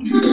Yeah.